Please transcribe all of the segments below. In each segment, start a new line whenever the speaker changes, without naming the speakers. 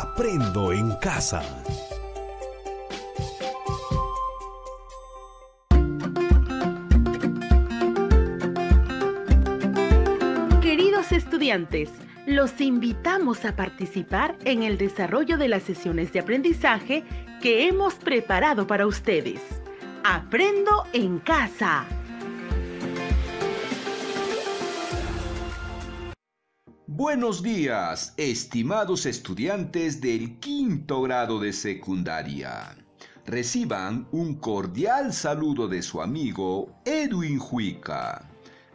Aprendo en casa.
Queridos estudiantes, los invitamos a participar en el desarrollo de las sesiones de aprendizaje que hemos preparado para ustedes. Aprendo en casa.
Buenos días, estimados estudiantes del quinto grado de secundaria. Reciban un cordial saludo de su amigo Edwin Huica.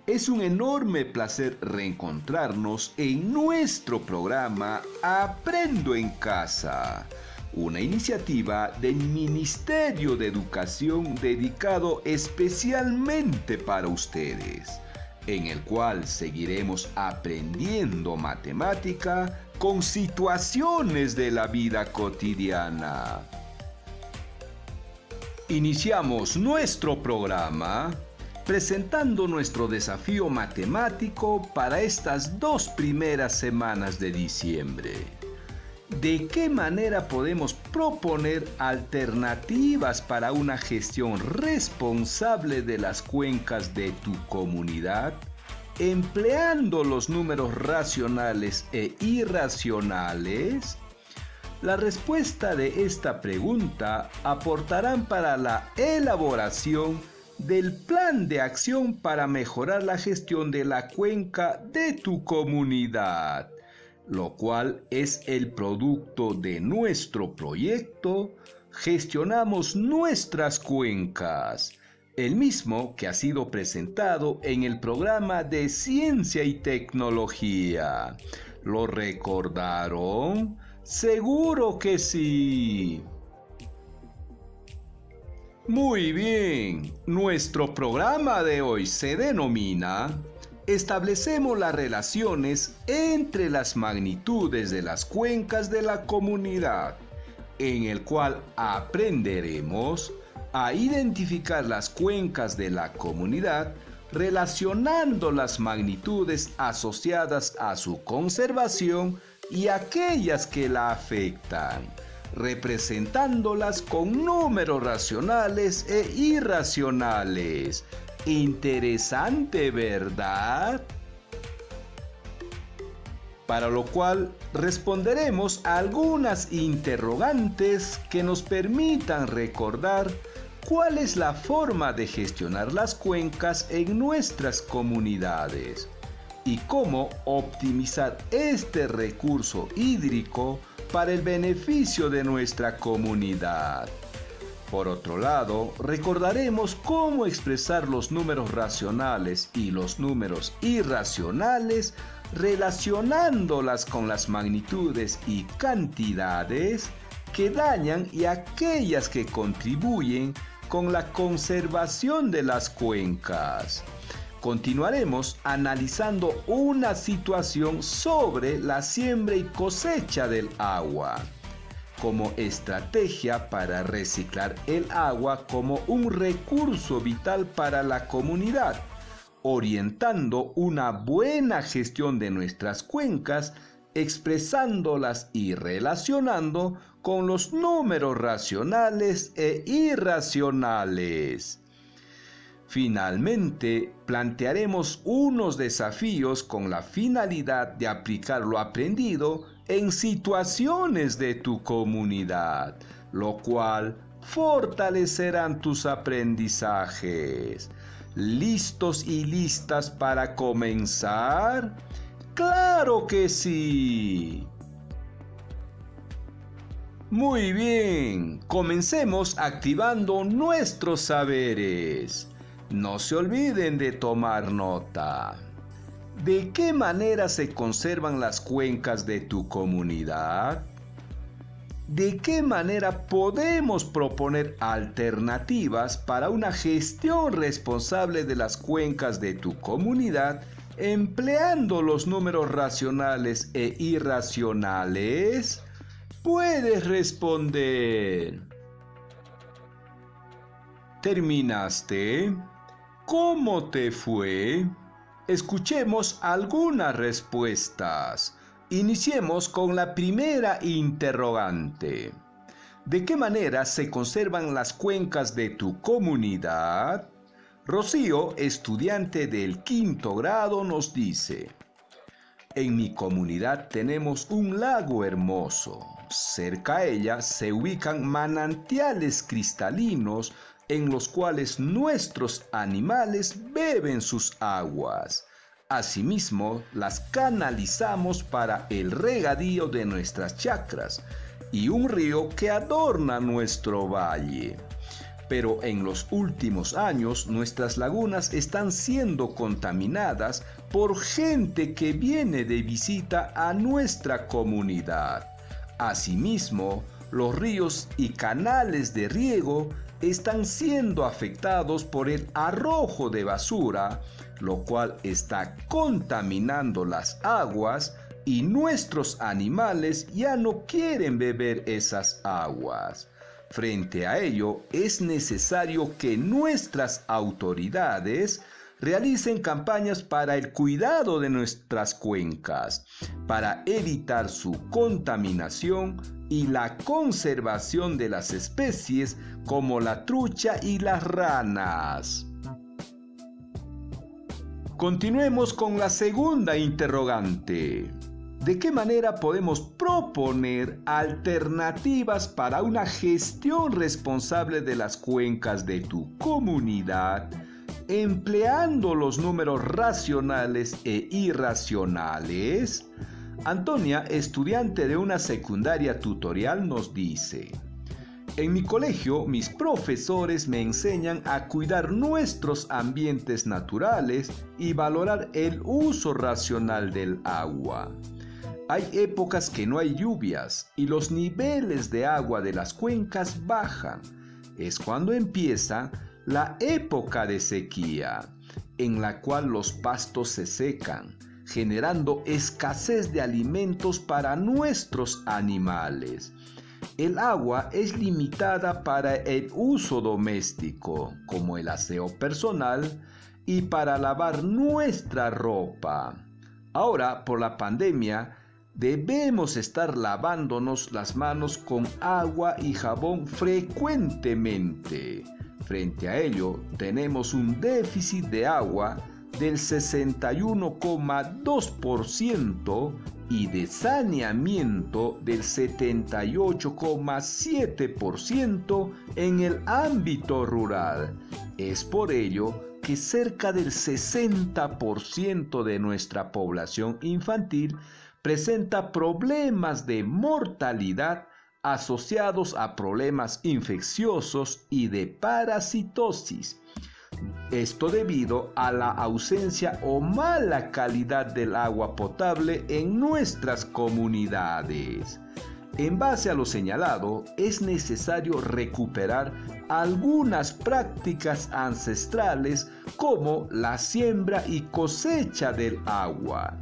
Es un enorme placer reencontrarnos en nuestro programa Aprendo en Casa, una iniciativa del Ministerio de Educación dedicado especialmente para ustedes en el cual seguiremos aprendiendo matemática con situaciones de la vida cotidiana. Iniciamos nuestro programa presentando nuestro desafío matemático para estas dos primeras semanas de diciembre. ¿De qué manera podemos proponer alternativas para una gestión responsable de las cuencas de tu comunidad? Empleando los números racionales e irracionales? La respuesta de esta pregunta aportarán para la elaboración del plan de acción para mejorar la gestión de la cuenca de tu comunidad lo cual es el producto de nuestro proyecto, gestionamos nuestras cuencas, el mismo que ha sido presentado en el programa de ciencia y tecnología. ¿Lo recordaron? Seguro que sí. Muy bien, nuestro programa de hoy se denomina establecemos las relaciones entre las magnitudes de las cuencas de la comunidad, en el cual aprenderemos a identificar las cuencas de la comunidad relacionando las magnitudes asociadas a su conservación y aquellas que la afectan, representándolas con números racionales e irracionales, Interesante, ¿verdad? Para lo cual responderemos a algunas interrogantes que nos permitan recordar cuál es la forma de gestionar las cuencas en nuestras comunidades y cómo optimizar este recurso hídrico para el beneficio de nuestra comunidad. Por otro lado, recordaremos cómo expresar los números racionales y los números irracionales relacionándolas con las magnitudes y cantidades que dañan y aquellas que contribuyen con la conservación de las cuencas. Continuaremos analizando una situación sobre la siembra y cosecha del agua como estrategia para reciclar el agua como un recurso vital para la comunidad, orientando una buena gestión de nuestras cuencas, expresándolas y relacionando con los números racionales e irracionales. Finalmente, plantearemos unos desafíos con la finalidad de aplicar lo aprendido en situaciones de tu comunidad, lo cual fortalecerán tus aprendizajes. ¿Listos y listas para comenzar? Claro que sí. Muy bien, comencemos activando nuestros saberes. No se olviden de tomar nota. ¿De qué manera se conservan las cuencas de tu comunidad? ¿De qué manera podemos proponer alternativas para una gestión responsable de las cuencas de tu comunidad empleando los números racionales e irracionales? Puedes responder. ¿Terminaste? ¿Cómo te fue? Escuchemos algunas respuestas Iniciemos con la primera interrogante. ¿De qué manera se conservan las cuencas de tu comunidad? Rocío, estudiante del quinto grado, nos dice, en mi comunidad tenemos un lago hermoso. Cerca a ella se ubican manantiales cristalinos en los cuales nuestros animales beben sus aguas. Asimismo, las canalizamos para el regadío de nuestras chacras y un río que adorna nuestro valle. Pero en los últimos años nuestras lagunas están siendo contaminadas por gente que viene de visita a nuestra comunidad. Asimismo, los ríos y canales de riego están siendo afectados por el arrojo de basura, lo cual está contaminando las aguas y nuestros animales ya no quieren beber esas aguas. Frente a ello, es necesario que nuestras autoridades realicen campañas para el cuidado de nuestras cuencas, para evitar su contaminación y la conservación de las especies como la trucha y las ranas. Continuemos con la segunda interrogante. ¿De qué manera podemos proponer alternativas para una gestión responsable de las cuencas de tu comunidad empleando los números racionales e irracionales? Antonia, estudiante de una secundaria tutorial, nos dice, en mi colegio mis profesores me enseñan a cuidar nuestros ambientes naturales y valorar el uso racional del agua. Hay épocas que no hay lluvias y los niveles de agua de las cuencas bajan. Es cuando empieza la época de sequía, en la cual los pastos se secan, generando escasez de alimentos para nuestros animales. El agua es limitada para el uso doméstico, como el aseo personal, y para lavar nuestra ropa. Ahora, por la pandemia, Debemos estar lavándonos las manos con agua y jabón frecuentemente. Frente a ello, tenemos un déficit de agua del 61,2% y de saneamiento del 78,7% en el ámbito rural. Es por ello que cerca del 60% de nuestra población infantil presenta problemas de mortalidad asociados a problemas infecciosos y de parasitosis. Esto debido a la ausencia o mala calidad del agua potable en nuestras comunidades. En base a lo señalado, es necesario recuperar algunas prácticas ancestrales como la siembra y cosecha del agua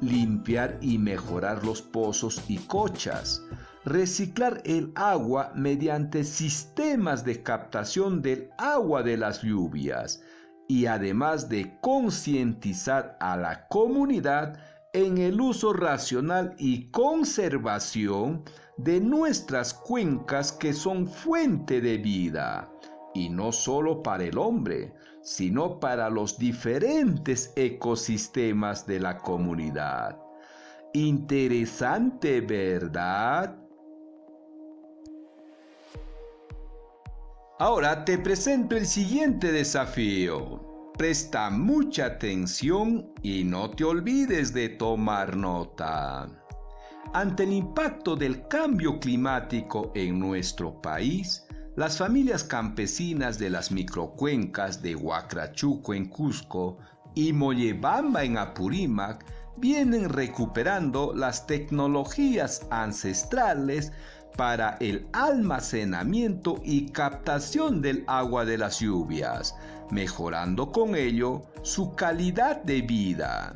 limpiar y mejorar los pozos y cochas, reciclar el agua mediante sistemas de captación del agua de las lluvias y además de concientizar a la comunidad en el uso racional y conservación de nuestras cuencas que son fuente de vida, y no solo para el hombre, sino para los diferentes ecosistemas de la comunidad. Interesante, ¿verdad? Ahora te presento el siguiente desafío. Presta mucha atención y no te olvides de tomar nota. Ante el impacto del cambio climático en nuestro país, las familias campesinas de las microcuencas de Huacrachuco en Cusco y Mollebamba en Apurímac vienen recuperando las tecnologías ancestrales para el almacenamiento y captación del agua de las lluvias, mejorando con ello su calidad de vida.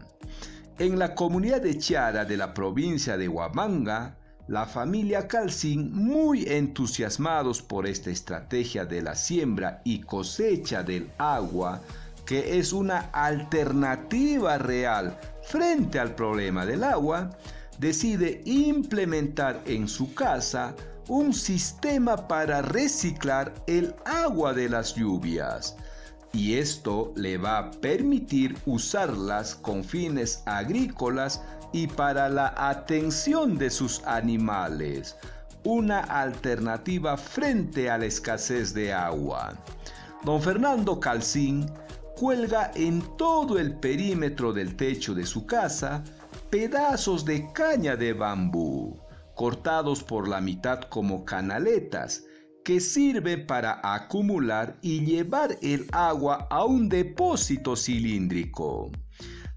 En la comunidad de Chiara de la provincia de Huamanga, la familia Calcín, muy entusiasmados por esta estrategia de la siembra y cosecha del agua, que es una alternativa real frente al problema del agua, decide implementar en su casa un sistema para reciclar el agua de las lluvias y esto le va a permitir usarlas con fines agrícolas y para la atención de sus animales, una alternativa frente a la escasez de agua. Don Fernando Calcín cuelga en todo el perímetro del techo de su casa pedazos de caña de bambú, cortados por la mitad como canaletas, que sirven para acumular y llevar el agua a un depósito cilíndrico.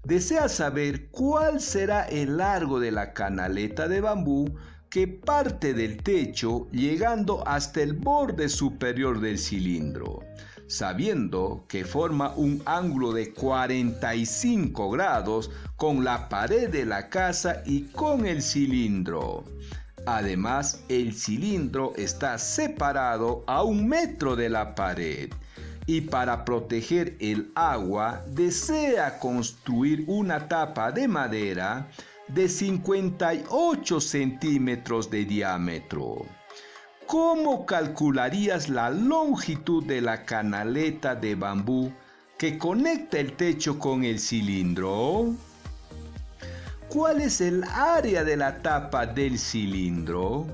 Desea saber cuál será el largo de la canaleta de bambú que parte del techo llegando hasta el borde superior del cilindro sabiendo que forma un ángulo de 45 grados con la pared de la casa y con el cilindro. Además, el cilindro está separado a un metro de la pared y para proteger el agua desea construir una tapa de madera de 58 centímetros de diámetro. ¿Cómo calcularías la longitud de la canaleta de bambú que conecta el techo con el cilindro? ¿Cuál es el área de la tapa del cilindro?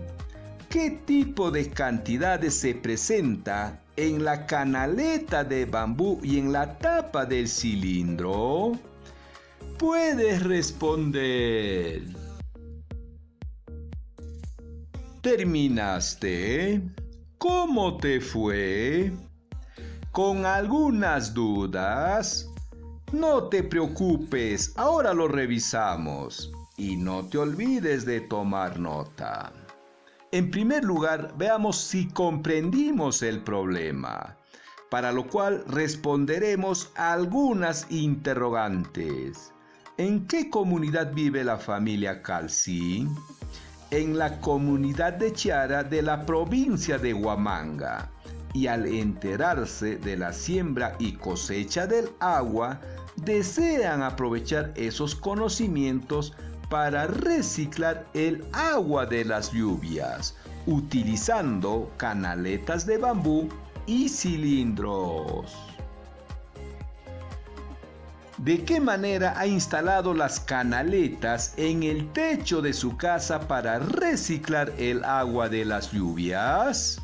¿Qué tipo de cantidades se presenta en la canaleta de bambú y en la tapa del cilindro? Puedes responder. ¿Terminaste? ¿Cómo te fue? ¿Con algunas dudas? No te preocupes, ahora lo revisamos. Y no te olvides de tomar nota. En primer lugar, veamos si comprendimos el problema, para lo cual responderemos algunas interrogantes. ¿En qué comunidad vive la familia Calcí? En la comunidad de Chiara de la provincia de Huamanga y al enterarse de la siembra y cosecha del agua, desean aprovechar esos conocimientos para reciclar el agua de las lluvias, utilizando canaletas de bambú y cilindros. ¿De qué manera ha instalado las canaletas en el techo de su casa para reciclar el agua de las lluvias?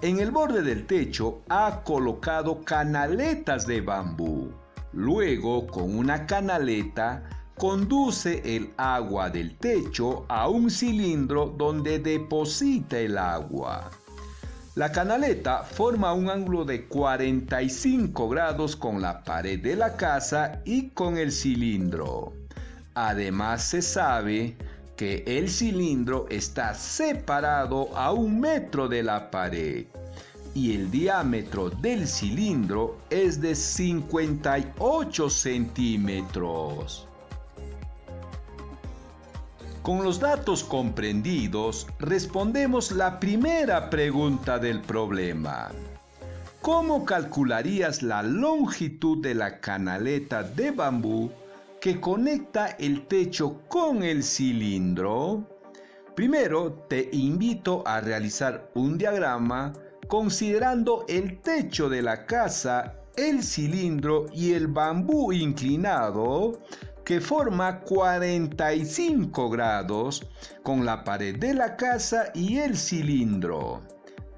En el borde del techo ha colocado canaletas de bambú. Luego, con una canaleta, conduce el agua del techo a un cilindro donde deposita el agua. La canaleta forma un ángulo de 45 grados con la pared de la casa y con el cilindro. Además se sabe que el cilindro está separado a un metro de la pared y el diámetro del cilindro es de 58 centímetros. Con los datos comprendidos, respondemos la primera pregunta del problema. ¿Cómo calcularías la longitud de la canaleta de bambú que conecta el techo con el cilindro? Primero te invito a realizar un diagrama considerando el techo de la casa, el cilindro y el bambú inclinado que forma 45 grados con la pared de la casa y el cilindro.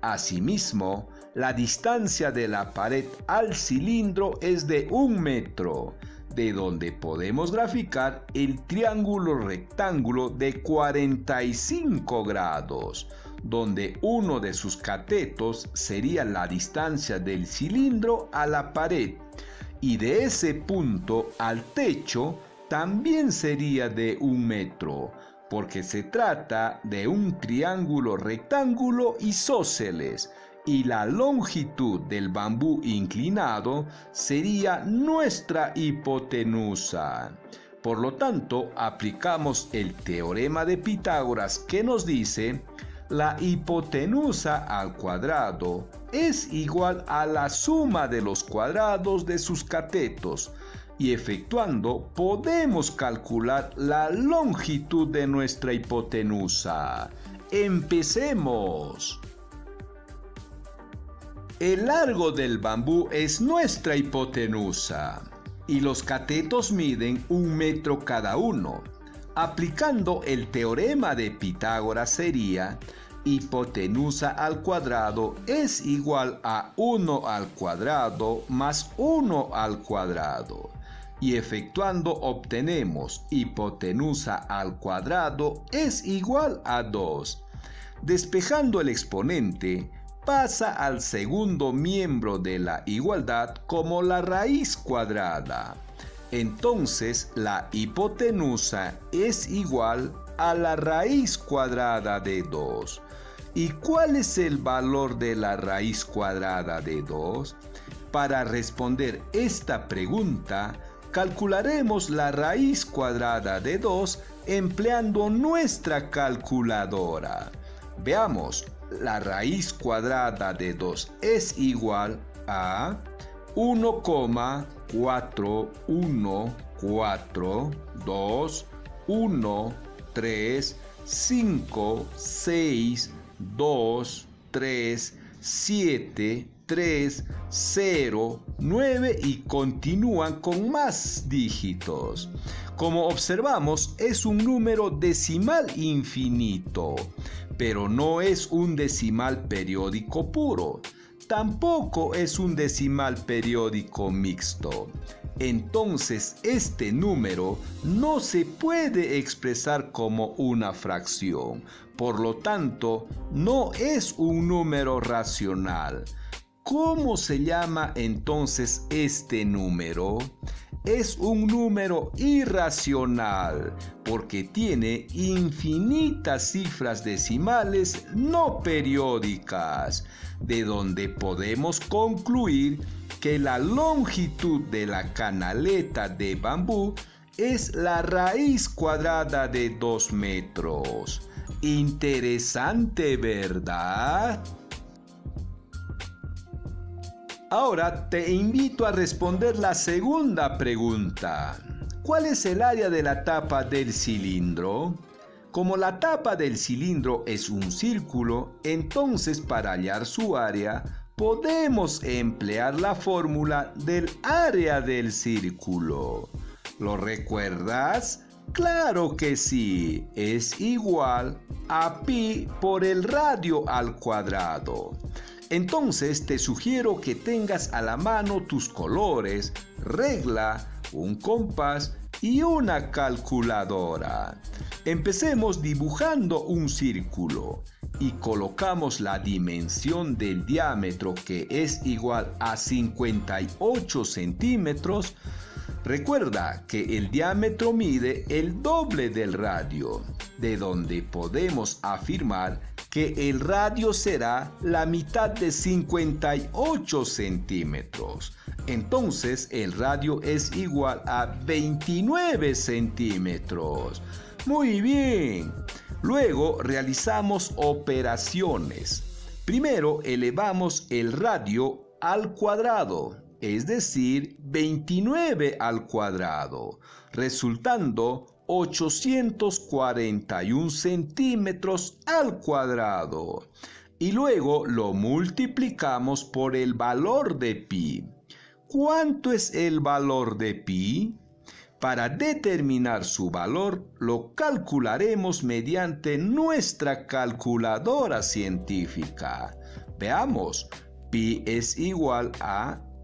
Asimismo, la distancia de la pared al cilindro es de un metro, de donde podemos graficar el triángulo rectángulo de 45 grados, donde uno de sus catetos sería la distancia del cilindro a la pared y de ese punto al techo también sería de un metro, porque se trata de un triángulo rectángulo isósceles y la longitud del bambú inclinado sería nuestra hipotenusa. Por lo tanto, aplicamos el teorema de Pitágoras que nos dice la hipotenusa al cuadrado es igual a la suma de los cuadrados de sus catetos y efectuando podemos calcular la longitud de nuestra hipotenusa. Empecemos. El largo del bambú es nuestra hipotenusa y los catetos miden un metro cada uno. Aplicando el teorema de Pitágoras sería hipotenusa al cuadrado es igual a 1 al cuadrado más 1 al cuadrado. Y efectuando obtenemos hipotenusa al cuadrado es igual a 2. Despejando el exponente, pasa al segundo miembro de la igualdad como la raíz cuadrada. Entonces la hipotenusa es igual a la raíz cuadrada de 2. ¿Y cuál es el valor de la raíz cuadrada de 2? Para responder esta pregunta, calcularemos la raíz cuadrada de 2 empleando nuestra calculadora. Veamos, la raíz cuadrada de 2 es igual a 1,414214356 2, 3, 7, 3, 0, 9 y continúan con más dígitos. Como observamos, es un número decimal infinito, pero no es un decimal periódico puro. Tampoco es un decimal periódico mixto. Entonces este número no se puede expresar como una fracción. Por lo tanto, no es un número racional. ¿Cómo se llama entonces este número? Es un número irracional porque tiene infinitas cifras decimales no periódicas, de donde podemos concluir que la longitud de la canaleta de bambú es la raíz cuadrada de 2 metros. Interesante, ¿verdad? Ahora te invito a responder la segunda pregunta. ¿Cuál es el área de la tapa del cilindro? Como la tapa del cilindro es un círculo, entonces para hallar su área podemos emplear la fórmula del área del círculo. ¿Lo recuerdas? Claro que sí, es igual a pi por el radio al cuadrado. Entonces te sugiero que tengas a la mano tus colores, regla, un compás y una calculadora. Empecemos dibujando un círculo y colocamos la dimensión del diámetro que es igual a 58 centímetros. Recuerda que el diámetro mide el doble del radio, de donde podemos afirmar que el radio será la mitad de 58 centímetros. Entonces el radio es igual a 29 centímetros. Muy bien. Luego realizamos operaciones. Primero elevamos el radio al cuadrado, es decir, 29 al cuadrado, resultando 841 centímetros al cuadrado. Y luego lo multiplicamos por el valor de pi. ¿Cuánto es el valor de pi? Para determinar su valor lo calcularemos mediante nuestra calculadora científica. Veamos, pi es igual a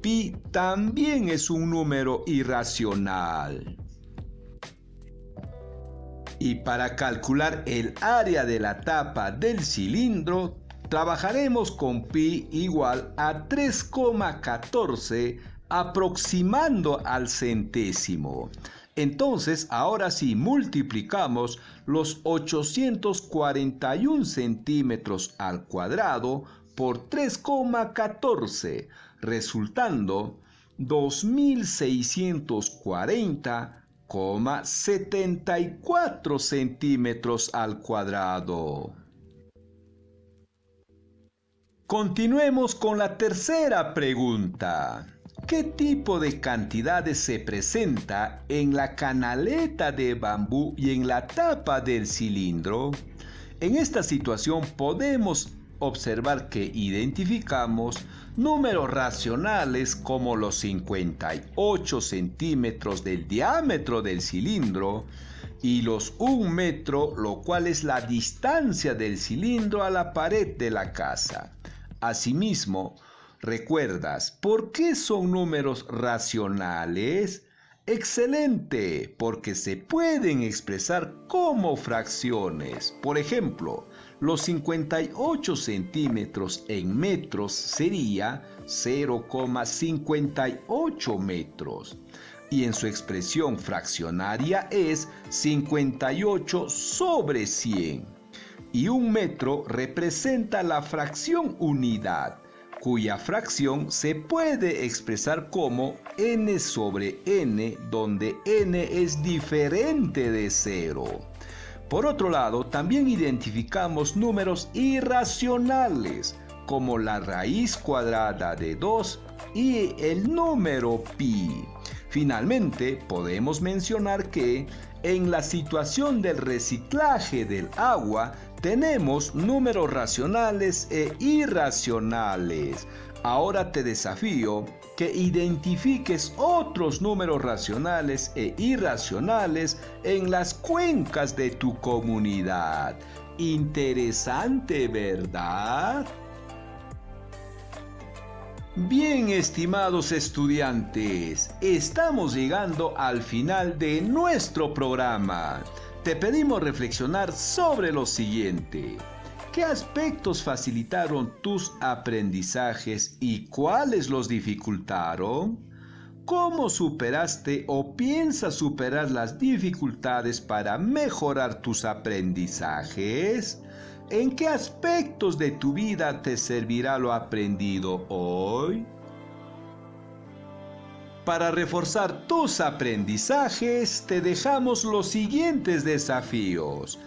pi también es un número irracional. Y para calcular el área de la tapa del cilindro, trabajaremos con pi igual a 3,14 aproximando al centésimo. Entonces, ahora sí multiplicamos los 841 centímetros al cuadrado por 3,14, resultando 2640,74 centímetros al cuadrado. Continuemos con la tercera pregunta. ¿Qué tipo de cantidades se presenta en la canaleta de bambú y en la tapa del cilindro? En esta situación podemos observar que identificamos números racionales como los 58 centímetros del diámetro del cilindro y los 1 metro, lo cual es la distancia del cilindro a la pared de la casa. Asimismo, ¿recuerdas por qué son números racionales? Excelente, porque se pueden expresar como fracciones. Por ejemplo, los 58 centímetros en metros sería 0,58 metros y en su expresión fraccionaria es 58 sobre 100. Y un metro representa la fracción unidad, cuya fracción se puede expresar como n sobre n, donde n es diferente de 0. Por otro lado, también identificamos números irracionales, como la raíz cuadrada de 2 y el número pi. Finalmente, podemos mencionar que en la situación del reciclaje del agua tenemos números racionales e irracionales. Ahora te desafío que identifiques otros números racionales e irracionales en las cuencas de tu comunidad. Interesante, ¿verdad? Bien, estimados estudiantes, estamos llegando al final de nuestro programa. Te pedimos reflexionar sobre lo siguiente. ¿Qué aspectos facilitaron tus aprendizajes y cuáles los dificultaron? ¿Cómo superaste o piensas superar las dificultades para mejorar tus aprendizajes? ¿En qué aspectos de tu vida te servirá lo aprendido hoy? Para reforzar tus aprendizajes te dejamos los siguientes desafíos.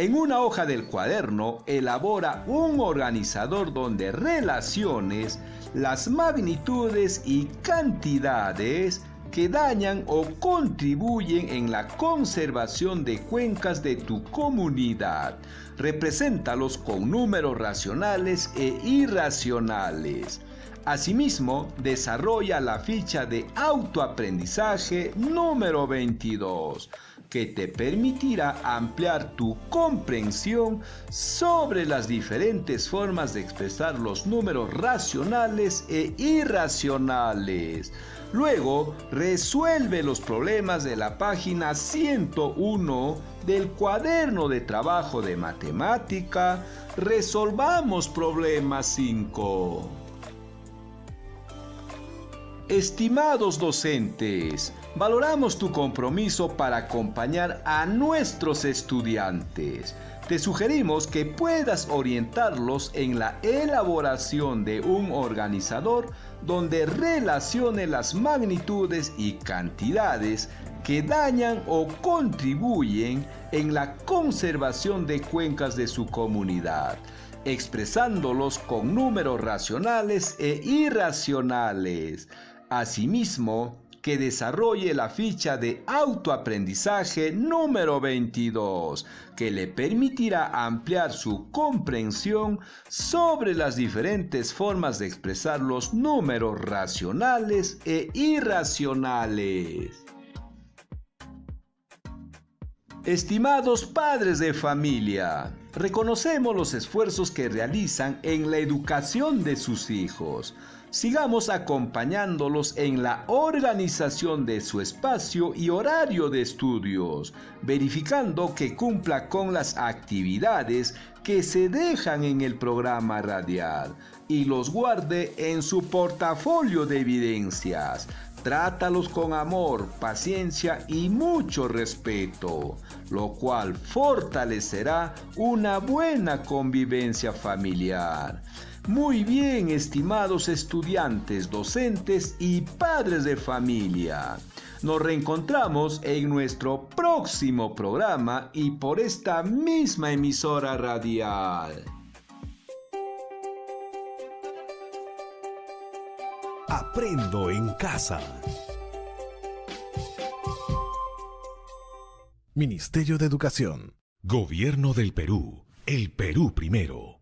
En una hoja del cuaderno elabora un organizador donde relaciones las magnitudes y cantidades que dañan o contribuyen en la conservación de cuencas de tu comunidad. Represéntalos con números racionales e irracionales. Asimismo, desarrolla la ficha de autoaprendizaje número 22 que te permitirá ampliar tu comprensión sobre las diferentes formas de expresar los números racionales e irracionales. Luego, resuelve los problemas de la página 101 del cuaderno de trabajo de matemática. Resolvamos problemas 5. Estimados docentes, valoramos tu compromiso para acompañar a nuestros estudiantes. Te sugerimos que puedas orientarlos en la elaboración de un organizador donde relacione las magnitudes y cantidades que dañan o contribuyen en la conservación de cuencas de su comunidad, expresándolos con números racionales e irracionales. Asimismo, que desarrolle la ficha de autoaprendizaje número 22, que le permitirá ampliar su comprensión sobre las diferentes formas de expresar los números racionales e irracionales. Estimados padres de familia, reconocemos los esfuerzos que realizan en la educación de sus hijos. Sigamos acompañándolos en la organización de su espacio y horario de estudios, verificando que cumpla con las actividades que se dejan en el programa radial y los guarde en su portafolio de evidencias Trátalos con amor, paciencia y mucho respeto, lo cual fortalecerá una buena convivencia familiar. Muy bien, estimados estudiantes, docentes y padres de familia. Nos reencontramos en nuestro próximo programa y por esta misma emisora radial.
Aprendo en casa. Ministerio de Educación. Gobierno del Perú. El Perú primero.